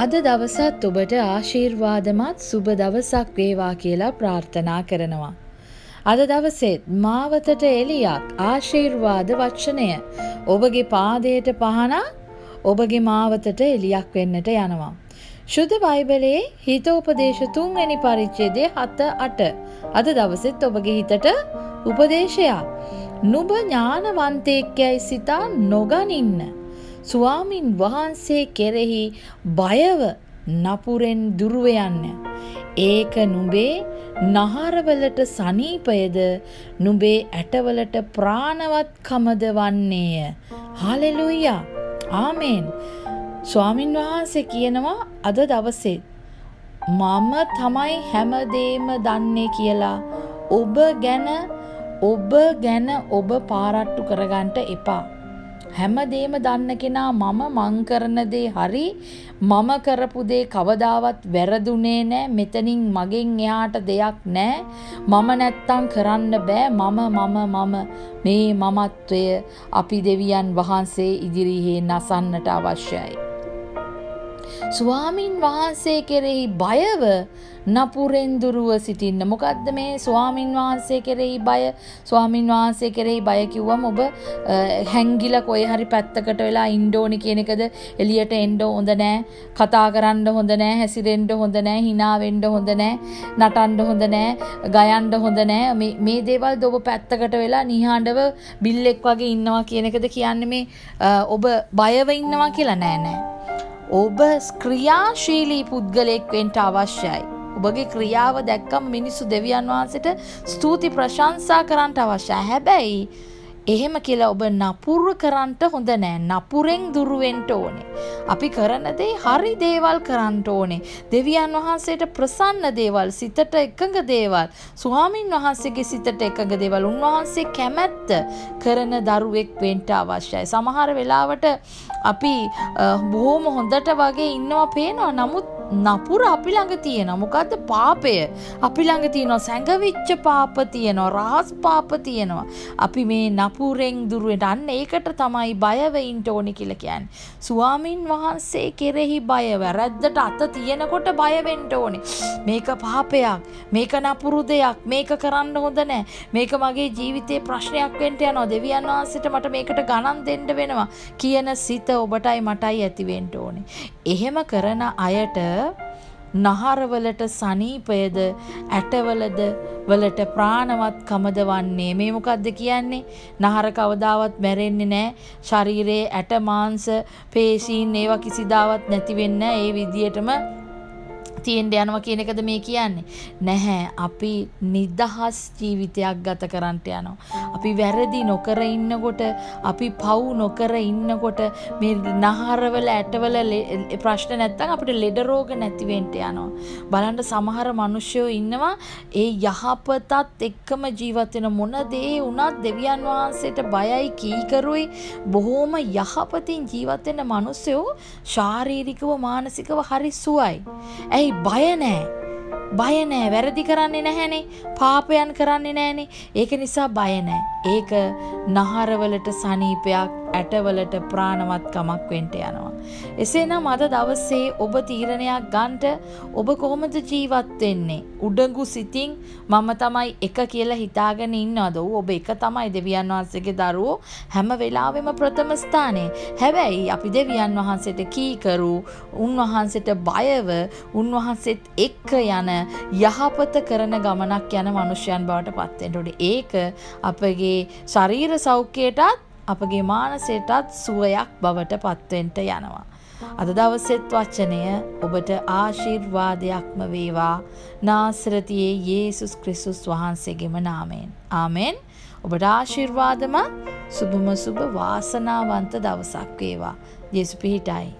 අද දවසත් ඔබට ආශීර්වාදමත් සුබ දවසක් වේවා කියලා ප්‍රාර්ථනා කරනවා. අද දවසෙත් මාවතට එලියක් ආශීර්වාද වච්චනය ඔබගේ පාදයට පහනක් ඔබගේ මාවතට එලියක් වෙන්නට යනවා. ශුද්ධ බයිබලයේ හිතෝපදේශ තුන්වැනි පරිච්ඡේදය හත අට අද දවසෙත් ඔබගේ හිතට උපදේශයක්. නුඹ ඥානවන්තයෙක්යයි සිතා නොගනින්න. ස්වාමින් වහන්සේ කෙරෙහි බයව නපුරෙන් දුරුව යන්න. ඒක නුඹේ නහරවලට සනීපයද නුඹේ ඇටවලට ප්‍රාණවත්කමද වන්නේය. හාලෙලුයියා. ආමේන්. ස්වාමින් වහන්සේ කියනවා අද දවසෙත් මම තමයි හැමදේම දන්නේ කියලා ඔබ ගැන ඔබ ගැන ඔබ පාරට්ටු කරගන්ට එපා. හැමදේම දන්න කෙනා මම මං කරන දේ හරි මම කරපු දේ කවදාවත් වැරදුනේ නෑ. මෙතනින් මගෙන් එහාට දෙයක් නෑ. මම නැත්තම් කරන්න බෑ. මම මම මම. මේ මමත්වය අපි දෙවියන් වහන්සේ ඉදිරියේ නසන්නට අවශ්‍යයි. ස්වාමින් වහන්සේ කෙරෙහි බයව නපුරෙන් දුරුව සිටින්න. මොකද්ද මේ ස්වාමින් වහන්සේ කෙරෙහි බය? ස්වාමින් වහන්සේ කෙරෙහි බය කිව්වම ඔබ හැංගිලා කොයි හරි පැත්තකට වෙලා ඉන්න ඕනි කියන එකද එළියට එන්න හොඳ නෑ. කතා කරන්න හොඳ නෑ. හැසිරෙන්න හොඳ නෑ. hina වෙන්න හොඳ නෑ. නටන්න හොඳ නෑ. ගයන්න හොඳ නෑ. මේ මේ දේවල්ද ඔබ පැත්තකට වෙලා නිහඬව බිල්ලෙක් වගේ ඉන්නවා කියන එකද කියන්නේ මේ ඔබ බයව ඉන්නවා කියලා නෑ නෑ. ඔබ ක්‍රියාශීලී පුද්ගලයෙක් වෙන්න අවශ්‍යයි. ඔබගේ ක්‍රියාව දැක්කම මිනිස්සු දෙවියන් වහන්සේට ස්තුති ප්‍රශංසා කරන්නට අවශ්‍යයි. හැබැයි එහෙම කියලා ඔබ නපුරු කරන්නට හොඳ නෑ. නපුරෙන් දුරු වෙන්න ඕනේ. අපි කරන දේ හරි දේවල් කරන්න ඕනේ. දෙවියන් වහන්සේට ප්‍රසන්න දේවල්, සිතට එකඟ දේවල්, ස්වාමින් වහන්සේගේ සිතට එකඟ දේවල්, උන්වහන්සේ කැමැත්ත කරන දරුවෙක් වෙන්න අවශ්‍යයි. සමහර වෙලාවට අපි බොහොම හොඳට වගේ ඉන්නවා පේනවා. නමුත් නපුර අපි ළඟ තියෙනවා. මොකද්ද පාපය? අපි ළඟ තියෙනවා සැඟවිච්ච පාප තියෙනවා, රහස් පාප තියෙනවා. අපි මේ නපුරෙන් දුර වෙන්න අන්න ඒකට තමයි බය වෙන්න ඕනි කියලා කියන්නේ. ස්වාමින් වහන්සේ කෙරෙහි බය වැරද්දට අත තියෙනකොට බය වෙන්න ඕනේ. මේක පාපයක්, මේක නපුරු දෙයක්, මේක කරන්න හොඳ නැහැ. මේක මගේ ජීවිතේ ප්‍රශ්නයක් වෙන්න යනවා. දෙවියන් වහන්සේට මට මේකට ගණන් දෙන්න වෙනවා කියන සිත ඔබටයි මටයි ඇති වෙන්න ඕනේ. එහෙම කරන අයට නහරවලට සනීපයද ඇටවලද වලට ප්‍රාණවත් කමද වන්නේ මේ මොකක්ද කියන්නේ නහර කවදාවත් මැරෙන්නේ නැහැ ශරීරයේ ඇට මාංශ පේශීන් ඒවා කිසිදාවත් නැති වෙන්නේ ඒ විදියටම තියෙන්ට යනවා කියන එකද මේ කියන්නේ. නැහැ. අපි නිදහස් ජීවිතයක් ගත කරන්නට යනවා. අපි වැරදි නොකර ඉන්නකොට, අපි පව් නොකර ඉන්නකොට මේ නහරවල ඇටවල ප්‍රශ්න නැත්තම් අපිට ලෙඩ රෝග නැති වෙන්න යනවා. බලන්න සමහර මිනිස්සුયો ඉන්නවා ඒ යහපතත් එක්කම ජීවත් වෙන මොන දේ වුණත් දෙවියන් වහන්සේට බයයි කීකරුයි බොහෝම යහපතින් ජීවත් වෙන මිනිස්සුયો ශාරීරිකව මානසිකව හරි සුවයි. ඇයි බය නෑ. බය නෑ වැරදි කරන්නේ නැහැනේ. පාපයන් කරන්නේ නෑනේ. ඒක නිසා බය නෑ. ඒක නහරවලට සනීපයක් ඇටවලට ප්‍රාණවත්කමක් වෙන්ට යනවා. එසේනම් අද දවස්සේ ඔබ තීරණයක් ගන්ට ඔබ කොහොමද ජීවත් වෙන්නේ? උඩඟු සිතින් මම තමයි එක කියලා හිතාගෙන ඉන්නවද? ඔබ එක තමයි දෙවියන් වහන්සේගේ දරුවෝ හැම වෙලාවෙම ප්‍රථම ස්ථානයේ. හැබැයි අපි දෙවියන් වහන්සේට කීකරු, උන්වහන්සේට බයව, උන්වහන්සේත් එක්ක යන යහපත කරන ගමනක් යන මනුෂ්‍යයන් බවට පත් වෙන්න ඕනේ. ඒක අපගේ ශරීර සෞඛ්‍යයටත් අපගේ මානසයටත් සුවයක් බවට පත්වෙන්ට යනවා. අද දවසෙත් වචනය ඔබට ආශිර්වාදයක්ම වේවා නාසරතියේ යේසුස් ක්‍රිස්තුස් වහන්සේගෙම නාමයෙන්. ආමෙන් ඔබට ආශිර්වාදම සුභම සුභ වාසනාවන්ත දවසක් වේවා. යේසු පිහිටයි.